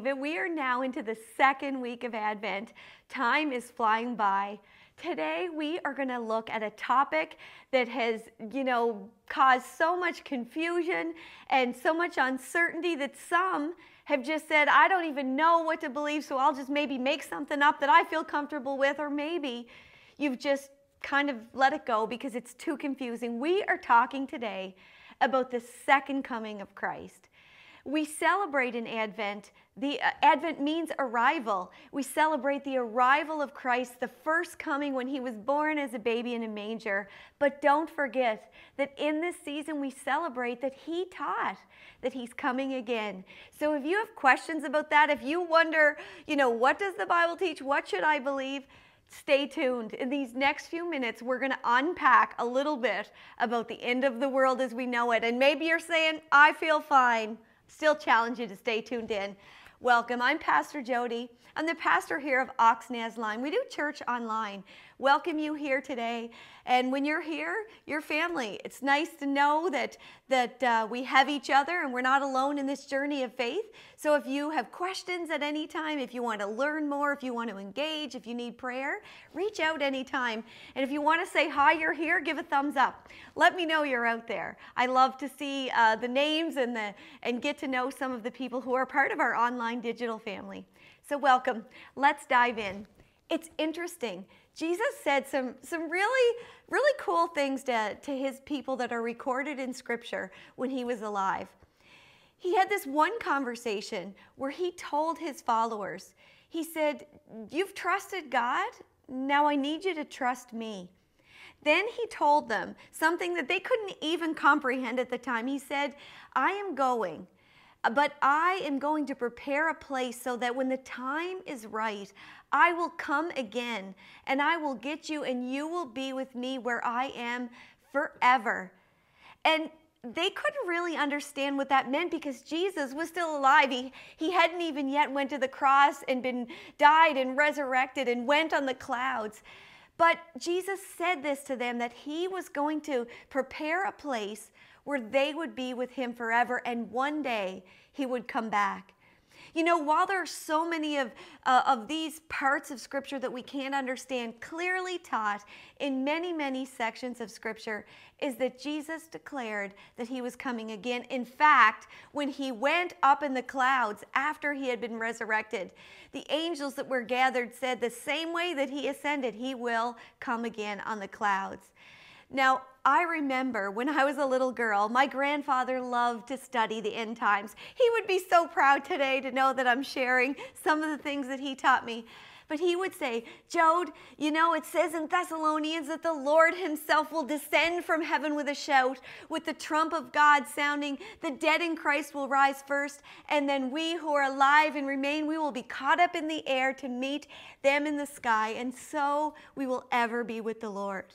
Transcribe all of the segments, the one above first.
believe it, we are now into the second week of Advent. Time is flying by. Today, we are going to look at a topic that has, you know, caused so much confusion and so much uncertainty that some have just said, I don't even know what to believe, so I'll just maybe make something up that I feel comfortable with, or maybe you've just kind of let it go because it's too confusing. We are talking today about the second coming of Christ. We celebrate in Advent. The uh, Advent means arrival. We celebrate the arrival of Christ, the first coming when he was born as a baby in a manger. But don't forget that in this season we celebrate that he taught that he's coming again. So if you have questions about that, if you wonder, you know, what does the Bible teach? What should I believe? Stay tuned. In these next few minutes, we're going to unpack a little bit about the end of the world as we know it. And maybe you're saying, I feel fine still challenge you to stay tuned in. Welcome. I'm Pastor Jodi. I'm the pastor here of OxNaz Line. We do church online. Welcome you here today. And when you're here, your family. It's nice to know that that uh, we have each other and we're not alone in this journey of faith. So if you have questions at any time, if you want to learn more, if you want to engage, if you need prayer, reach out anytime. And if you want to say hi, you're here, give a thumbs up. Let me know you're out there. I love to see uh, the names and the and get to know some of the people who are part of our online digital family. So welcome. Let's dive in. It's interesting Jesus said some, some really, really cool things to, to his people that are recorded in scripture when he was alive. He had this one conversation where he told his followers, he said, You've trusted God, now I need you to trust me. Then he told them something that they couldn't even comprehend at the time. He said, I am going but I am going to prepare a place so that when the time is right, I will come again and I will get you and you will be with me where I am forever. And they couldn't really understand what that meant because Jesus was still alive. He, he hadn't even yet went to the cross and been died and resurrected and went on the clouds. But Jesus said this to them that he was going to prepare a place where they would be with him forever and one day he would come back. You know, while there are so many of, uh, of these parts of Scripture that we can't understand, clearly taught in many, many sections of Scripture is that Jesus declared that he was coming again. In fact, when he went up in the clouds after he had been resurrected, the angels that were gathered said the same way that he ascended, he will come again on the clouds. Now, I remember when I was a little girl, my grandfather loved to study the end times. He would be so proud today to know that I'm sharing some of the things that he taught me. But he would say, Jode, you know, it says in Thessalonians that the Lord himself will descend from heaven with a shout, with the trump of God sounding. The dead in Christ will rise first, and then we who are alive and remain, we will be caught up in the air to meet them in the sky, and so we will ever be with the Lord.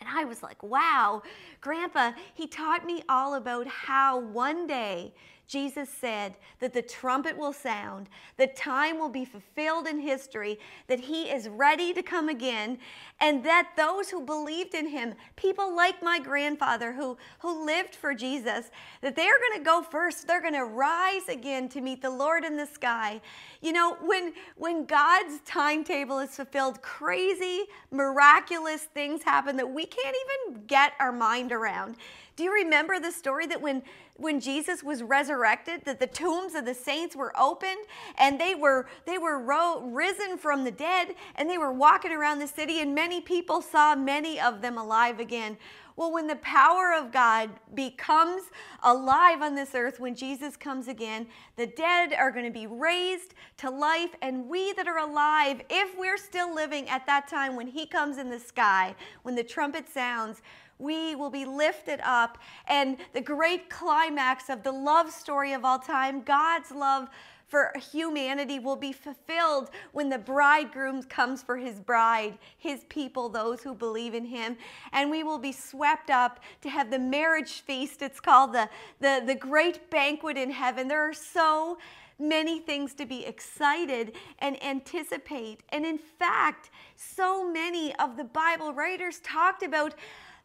And I was like, wow, Grandpa, he taught me all about how one day Jesus said that the trumpet will sound, the time will be fulfilled in history, that he is ready to come again, and that those who believed in him, people like my grandfather who, who lived for Jesus, that they're going to go first. They're going to rise again to meet the Lord in the sky. You know, when, when God's timetable is fulfilled, crazy, miraculous things happen that we can't even get our mind around. Do you remember the story that when, when Jesus was resurrected, that the tombs of the saints were opened and they were, they were ro- risen from the dead and they were walking around the city and many people saw many of them alive again. Well, when the power of God becomes alive on this earth, when Jesus comes again, the dead are going to be raised to life, and we that are alive, if we're still living at that time when He comes in the sky, when the trumpet sounds, we will be lifted up. And the great climax of the love story of all time, God's love for humanity will be fulfilled when the bridegroom comes for his bride, his people, those who believe in him. And we will be swept up to have the marriage feast. It's called the, the, the great banquet in heaven. There are so many things to be excited and anticipate. And in fact, so many of the Bible writers talked about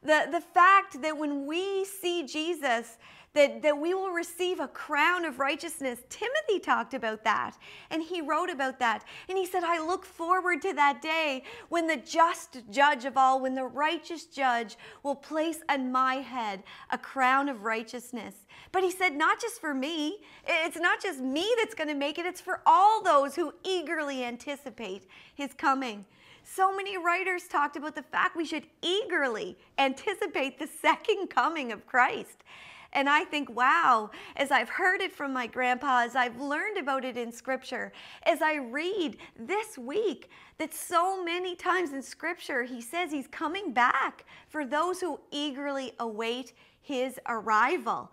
the, the fact that when we see Jesus, that, that we will receive a crown of righteousness. Timothy talked about that and he wrote about that. And he said, I look forward to that day when the just judge of all, when the righteous judge will place on my head a crown of righteousness. But he said, not just for me, it's not just me that's going to make it, it's for all those who eagerly anticipate his coming. So many writers talked about the fact we should eagerly anticipate the second coming of Christ. And I think, wow, as I've heard it from my grandpa, as I've learned about it in scripture, as I read this week, that so many times in scripture he says he's coming back for those who eagerly await his arrival.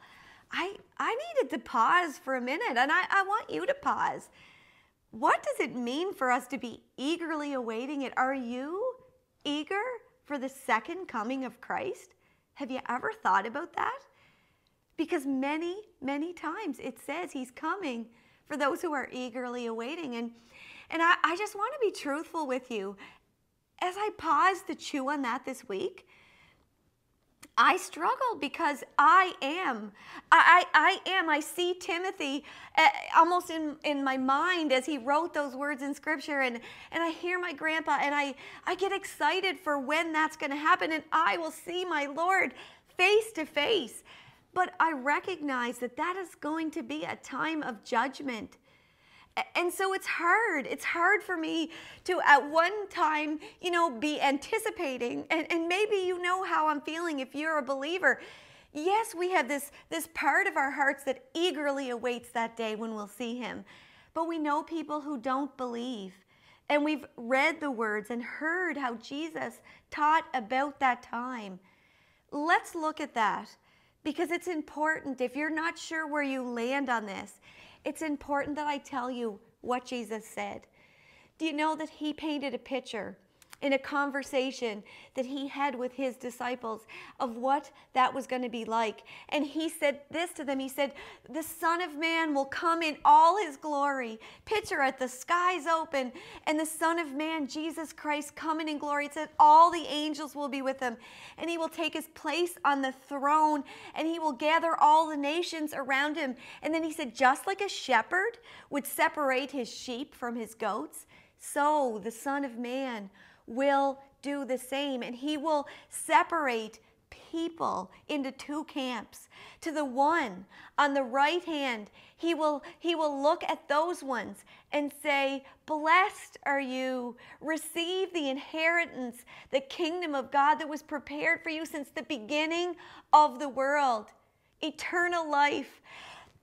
I, I needed to pause for a minute, and I, I want you to pause. What does it mean for us to be eagerly awaiting it? Are you eager for the second coming of Christ? Have you ever thought about that? Because many, many times it says he's coming for those who are eagerly awaiting. And, and I, I just want to be truthful with you. As I pause to chew on that this week, I struggle because I am. I, I, am. I see Timothy uh, almost in, in my mind as he wrote those words in scripture, and, and I hear my grandpa, and I, I get excited for when that's going to happen, and I will see my Lord face to face. But I recognize that that is going to be a time of judgment. And so it's hard. It's hard for me to, at one time, you know, be anticipating. And, and maybe you know how I'm feeling if you're a believer. Yes, we have this, this part of our hearts that eagerly awaits that day when we'll see Him. But we know people who don't believe. And we've read the words and heard how Jesus taught about that time. Let's look at that because it's important. If you're not sure where you land on this, it's important that I tell you what Jesus said. Do you know that he painted a picture in a conversation that he had with his disciples of what that was going to be like. And he said this to them He said, The Son of Man will come in all his glory. Picture it, the skies open, and the Son of Man, Jesus Christ, coming in glory. It said, All the angels will be with him, and he will take his place on the throne, and he will gather all the nations around him. And then he said, Just like a shepherd would separate his sheep from his goats, so the Son of Man will do the same, and he will separate people into two camps. To the one on the right hand, he will he will look at those ones and say, "Blessed are you. Receive the inheritance, the kingdom of God that was prepared for you since the beginning of the world. Eternal life."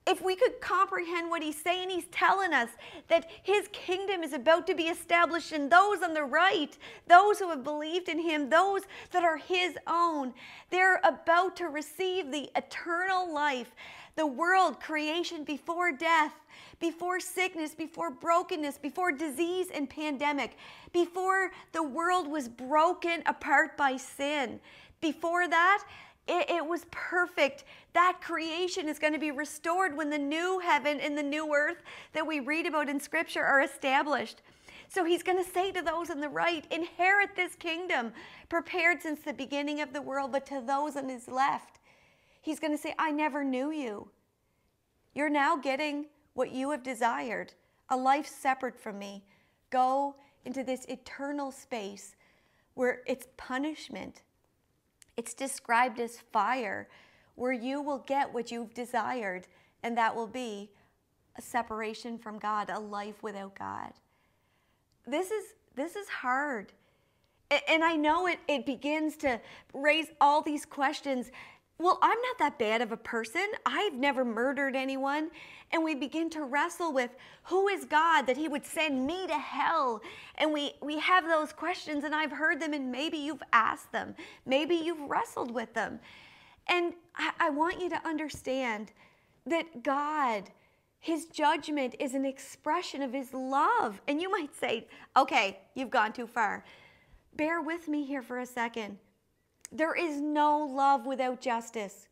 If we could comprehend what he's saying, he's telling us that his kingdom is about to be established in those on the right, those who have believed in him, those that are his own. They're about to receive the eternal life, the world, creation before death, before sickness, before brokenness, before disease and pandemic, before the world was broken apart by sin. Before that, it, it, was perfect. That creation is going to be restored when the new heaven and the new earth that we read about in Scripture are established. So he's going to say to those on the right, inherit this kingdom prepared since the beginning of the world, but to those on his left, he's going to say, I never knew you. You're now getting what you have desired, a life separate from me. Go into this eternal space where it's punishment it's described as fire, where you will get what you've desired, and that will be a separation from God, a life without God. This is this is hard. And I know it, it begins to raise all these questions well, I'm not that bad of a person. I've never murdered anyone. And we begin to wrestle with who is God that He would send me to hell? And we, we have those questions, and I've heard them, and maybe you've asked them. Maybe you've wrestled with them. And I, I want you to understand that God, His judgment is an expression of His love. And you might say, okay, you've gone too far. Bear with me here for a second. There is no love without justice.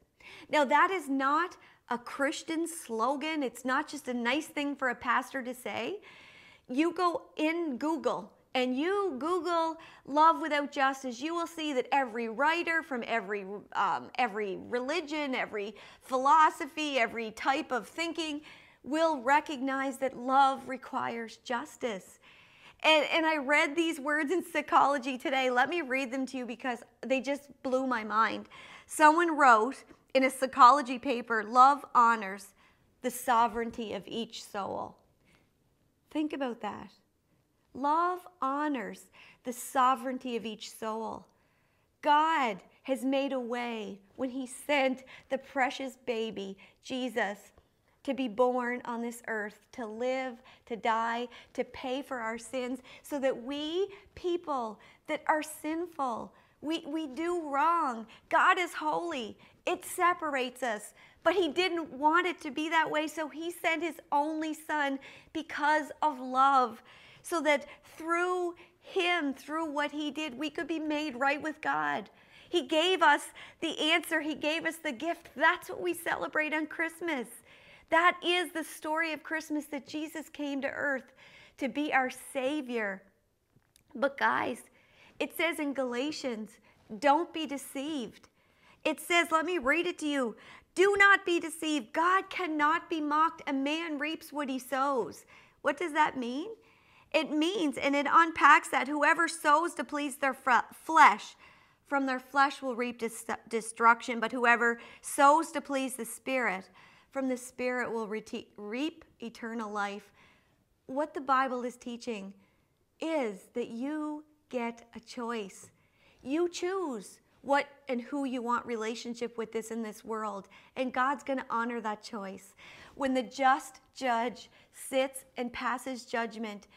Now, that is not a Christian slogan. It's not just a nice thing for a pastor to say. You go in Google, and you Google love without justice, you will see that every writer from every, um, every religion, every philosophy, every type of thinking will recognize that love requires justice. And, and I read these words in psychology today. Let me read them to you because they just blew my mind. Someone wrote in a psychology paper love honors the sovereignty of each soul. Think about that. Love honors the sovereignty of each soul. God has made a way when He sent the precious baby, Jesus, to be born on this earth, to live, to die, to pay for our sins, so that we people that are sinful, we, we do wrong. God is holy. It separates us. But He didn't want it to be that way, so He sent His only Son because of love, so that through Him, through what He did, we could be made right with God. He gave us the answer, He gave us the gift. That's what we celebrate on Christmas. That is the story of Christmas that Jesus came to earth to be our Savior. But, guys, it says in Galatians, don't be deceived. It says, let me read it to you. Do not be deceived. God cannot be mocked. A man reaps what he sows. What does that mean? It means, and it unpacks that whoever sows to please their flesh, from their flesh will reap destruction, but whoever sows to please the Spirit, from the Spirit will reap eternal life. What the Bible is teaching is that you get a choice. You choose what and who you want relationship with this in this world, and God's going to honor that choice. When the just judge sits and passes judgment,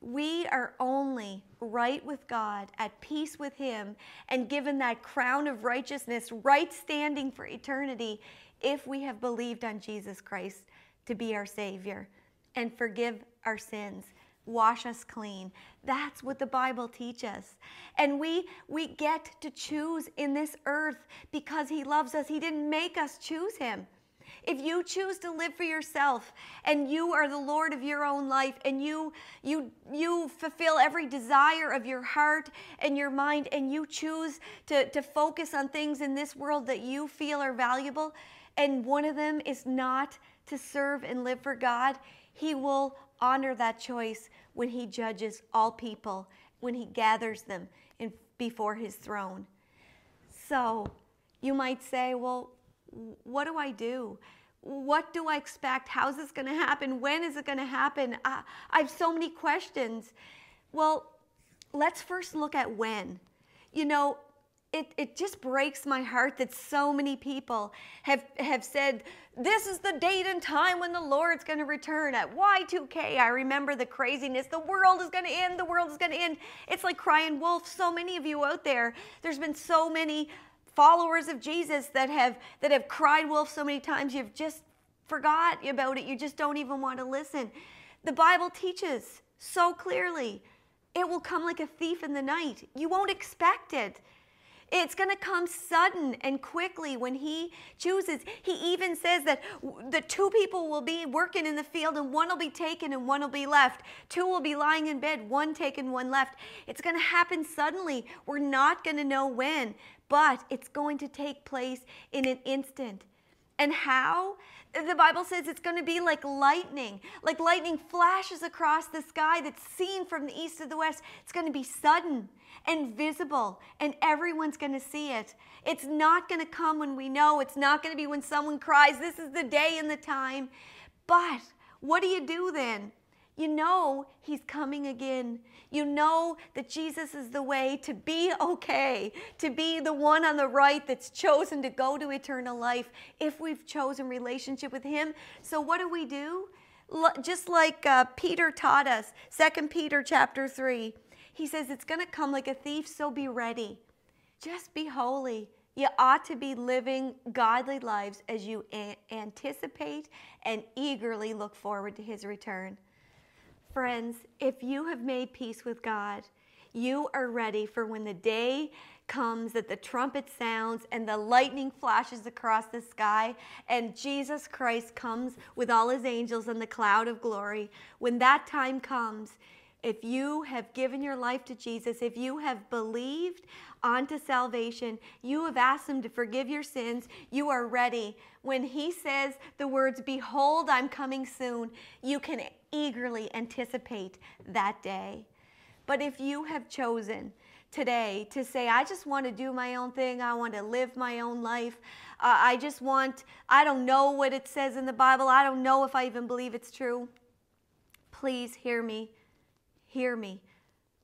we are only right with God, at peace with Him, and given that crown of righteousness, right standing for eternity if we have believed on Jesus Christ to be our Savior and forgive our sins wash us clean. That's what the bible teaches. And we we get to choose in this earth because he loves us. He didn't make us choose him if you choose to live for yourself and you are the lord of your own life and you you you fulfill every desire of your heart and your mind and you choose to to focus on things in this world that you feel are valuable and one of them is not to serve and live for God, He will honor that choice when He judges all people, when He gathers them in, before His throne. So you might say, well, what do I do? What do I expect? How's this going to happen? When is it going to happen? I, I have so many questions. Well, let's first look at when. You know, it, it just breaks my heart that so many people have, have said, this is the date and time when the Lord's going to return at Y2K. I remember the craziness. The world is going to end. The world is going to end. It's like crying wolf. So many of you out there, there's been so many followers of Jesus that have, that have cried wolf so many times. You've just forgot about it. You just don't even want to listen. The Bible teaches so clearly it will come like a thief in the night. You won't expect it. It's going to come sudden and quickly when he chooses. He even says that the two people will be working in the field and one will be taken and one will be left. Two will be lying in bed, one taken, one left. It's going to happen suddenly. We're not going to know when, but it's going to take place in an instant. And how? The Bible says it's going to be like lightning, like lightning flashes across the sky that's seen from the east to the west. It's going to be sudden and visible, and everyone's going to see it. It's not going to come when we know. It's not going to be when someone cries, This is the day and the time. But what do you do then? You know He's coming again. You know that Jesus is the way to be okay, to be the one on the right that's chosen to go to eternal life if we've chosen relationship with Him. So what do we do? Just like uh, Peter taught us, 2 Peter chapter 3. He says it's going to come like a thief, so be ready. Just be holy. You ought to be living godly lives as you anticipate and eagerly look forward to his return. Friends, if you have made peace with God, you are ready for when the day comes that the trumpet sounds and the lightning flashes across the sky and Jesus Christ comes with all his angels in the cloud of glory. When that time comes, if you have given your life to Jesus, if you have believed onto salvation, you have asked Him to forgive your sins, you are ready. When He says the words, Behold, I'm coming soon, you can eagerly anticipate that day. But if you have chosen today to say, I just want to do my own thing, I want to live my own life, uh, I just want, I don't know what it says in the Bible, I don't know if I even believe it's true, please hear me Hear me.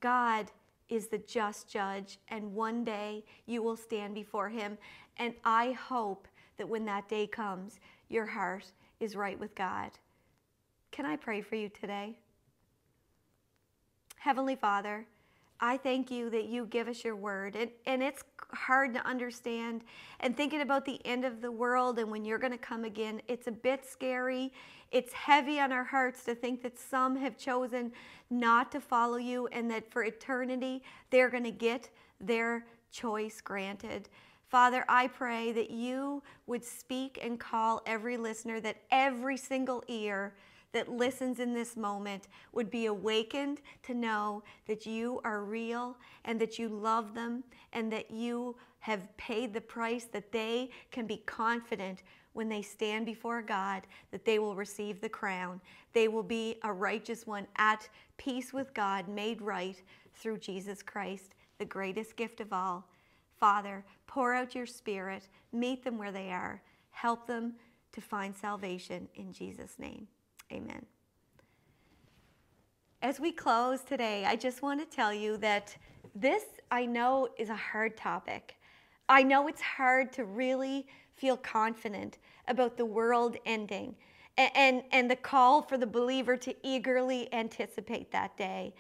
God is the just judge, and one day you will stand before him. And I hope that when that day comes, your heart is right with God. Can I pray for you today? Heavenly Father, I thank you that you give us your word. And, and it's hard to understand. And thinking about the end of the world and when you're going to come again, it's a bit scary. It's heavy on our hearts to think that some have chosen not to follow you and that for eternity they're going to get their choice granted. Father, I pray that you would speak and call every listener, that every single ear that listens in this moment would be awakened to know that you are real and that you love them and that you have paid the price that they can be confident when they stand before God that they will receive the crown. They will be a righteous one at peace with God, made right through Jesus Christ, the greatest gift of all. Father, pour out your spirit, meet them where they are, help them to find salvation in Jesus' name. Amen. As we close today, I just want to tell you that this, I know, is a hard topic. I know it's hard to really feel confident about the world ending and, and, and the call for the believer to eagerly anticipate that day.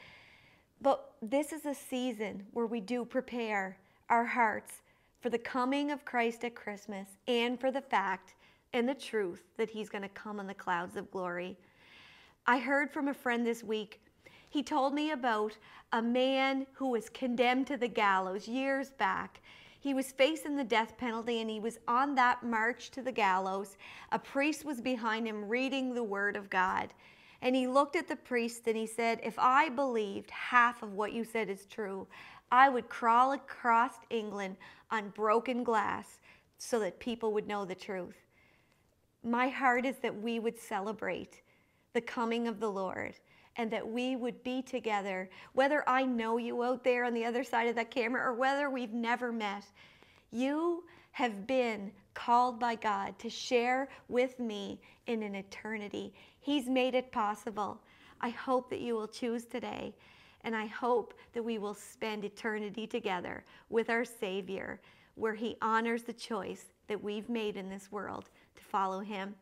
But this is a season where we do prepare our hearts for the coming of Christ at Christmas and for the fact and the truth that he's going to come on the clouds of glory. I heard from a friend this week. He told me about a man who was condemned to the gallows years back. He was facing the death penalty and he was on that march to the gallows. A priest was behind him reading the word of God. And he looked at the priest and he said, If I believed half of what you said is true, I would crawl across England on broken glass so that people would know the truth. My heart is that we would celebrate the coming of the Lord and that we would be together, whether I know you out there on the other side of that camera or whether we've never met. You have been called by God to share with me in an eternity. He's made it possible. I hope that you will choose today, and I hope that we will spend eternity together with our Savior, where He honors the choice that we've made in this world to follow Him.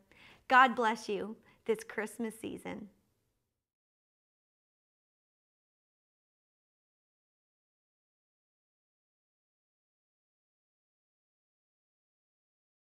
God bless you this Christmas season.